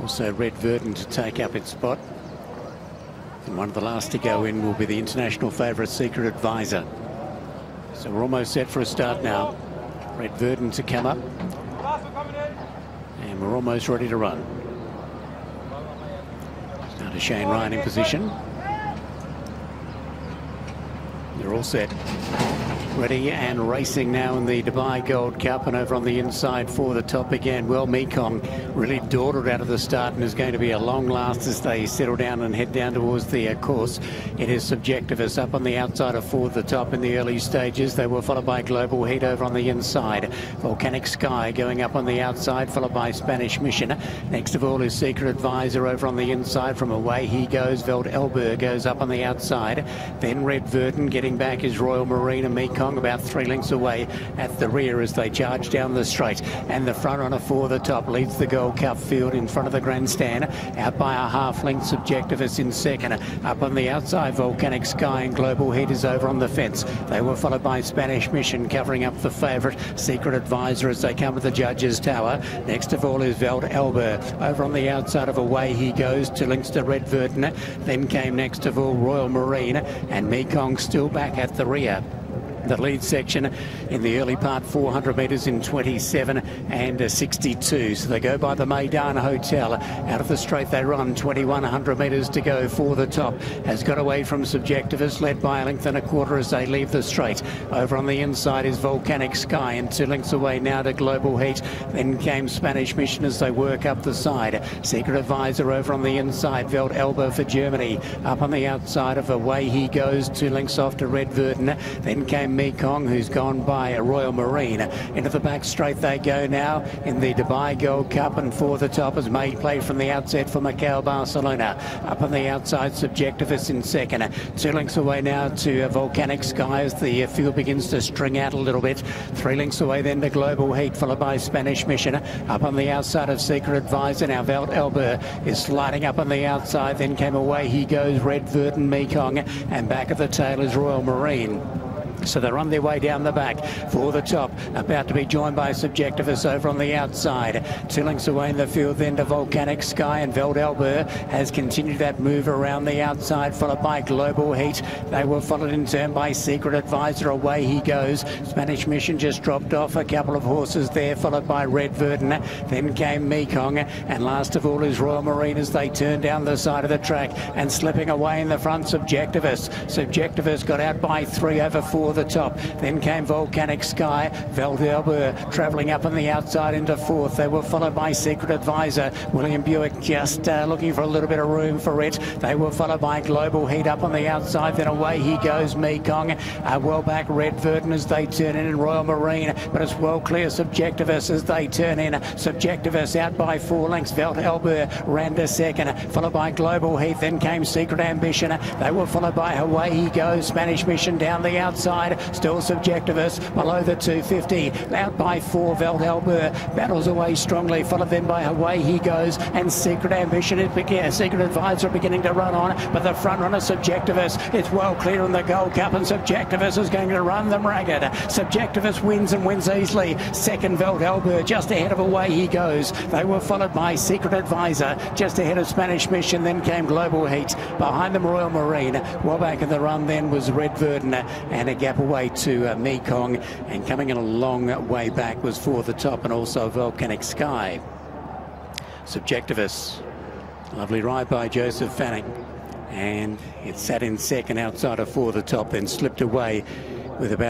Also Red Verdon to take up its spot. And one of the last to go in will be the international favourite Secret Advisor. So we're almost set for a start now. Red Verdon to come up. And we're almost ready to run. Now to Shane Ryan in position. They're all set. Ready and racing now in the Dubai Gold Cup and over on the inside for the top again. Well, Mekong really dawdled out of the start and is going to be a long last as they settle down and head down towards the uh, course. It is Subjectivist up on the outside of for the top in the early stages. They were followed by Global Heat over on the inside. Volcanic Sky going up on the outside, followed by Spanish Mission. Next of all is Secret Advisor over on the inside. From away he goes. Veld Elber goes up on the outside. Then Red Verdon getting back is Royal Marine and About three lengths away at the rear as they charge down the straight. And the front runner for the top leads the Gold Cup field in front of the grandstand. Out by a half length, Subjectivist in second. Up on the outside, Volcanic Sky and Global Heat is over on the fence. They were followed by Spanish Mission covering up the favourite Secret Advisor as they come to the judges' tower. Next of all is Veld Elber. Over on the outside of away he goes to links to Red Verdon. Then came next of all Royal Marine and Mekong still back at the rear the lead section in the early part 400 metres in 27 and 62 so they go by the Meydan Hotel. Out of the straight they run 2100 metres to go for the top. Has got away from Subjectivist led by a length and a quarter as they leave the straight. Over on the inside is Volcanic Sky and two lengths away now to Global Heat. Then came Spanish Mission as they work up the side. Secret Advisor over on the inside Veld Elber for Germany. Up on the outside of away he goes two lengths off to Red Verdon then came Mekong, who's gone by a Royal Marine. Into the back straight they go now in the Dubai Gold Cup, and for the top is made play from the outset for Macau Barcelona. Up on the outside, Subjectivist in second. Two links away now to Volcanic Sky as the field begins to string out a little bit. Three links away then to Global Heat, followed by Spanish Mission. Up on the outside of Secret Advisor now, Veld Elber is sliding up on the outside, then came away. He goes Red Verdon Mekong, and back at the tail is Royal Marine. So they're on their way down the back for the top. About to be joined by Subjectivist over on the outside. Two links away in the field then to Volcanic Sky and Veld Elber has continued that move around the outside followed by Global Heat. They were followed in turn by Secret Advisor. Away he goes. Spanish Mission just dropped off a couple of horses there followed by Red Verdon. Then came Mekong and last of all is Royal Marine as they turn down the side of the track and slipping away in the front Subjectivist. Subjectivist got out by three over four the top. Then came Volcanic Sky. Veld Elber travelling up on the outside into fourth. They were followed by Secret Advisor. William Buick just uh, looking for a little bit of room for it. They were followed by Global Heat up on the outside. Then away he goes, Mekong. Uh, well back Red Verdon as they turn in in Royal Marine. But it's well clear Subjectivist as they turn in. Subjectivist out by four lengths. Veld Elber ran to second. Followed by Global Heat. Then came Secret Ambition. They were followed by Away he goes. Spanish Mission down the outside side. Still Subjectivist below the 250. Out by four, Veld Elber battles away strongly. Followed then by away he goes. And Secret Ambition is beginning. Secret Advisor beginning to run on. But the front runner Subjectivist is well clear in the Gold Cup. And Subjectivist is going to run them ragged. Subjectivist wins and wins easily. Second Veld Elber just ahead of away he goes. They were followed by Secret Advisor just ahead of Spanish Mission. Then came Global Heat. Behind them Royal Marine. Well back in the run then was Red Verdon. And again gap away to uh, Mekong and coming in a long way back was for the top and also Volcanic Sky. Subjectivist. Lovely ride by Joseph Fanning. And it sat in second outside of for the top, then slipped away with about